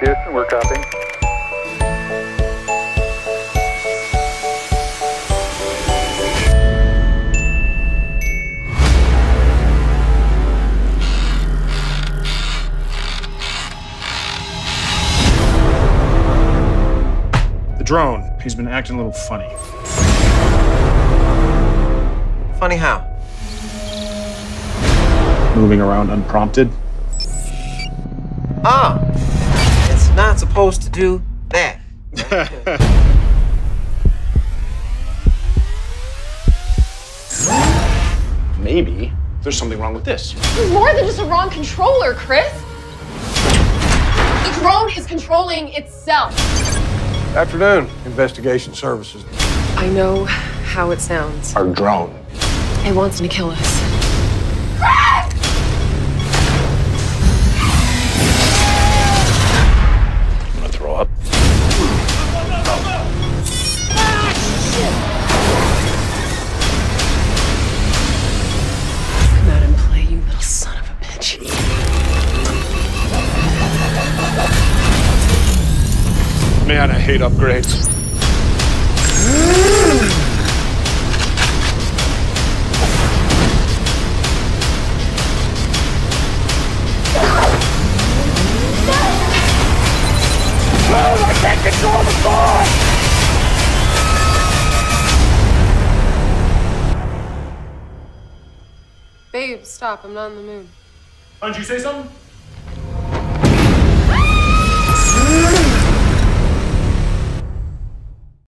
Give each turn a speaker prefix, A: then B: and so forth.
A: Houston, we're copying.
B: The drone, he's been acting a little funny.
C: Funny how?
B: Moving around unprompted.
C: Ah, it's not supposed to do that.
B: Maybe there's something wrong with this.
D: It's more than just a wrong controller, Chris. The drone is controlling itself.
E: Afternoon, Investigation Services.
D: I know how it sounds.
B: Our drone.
D: It wants to kill us.
B: Man, I hate upgrades.
D: Babe, stop. I'm not in the mood.
B: Why don't you say something?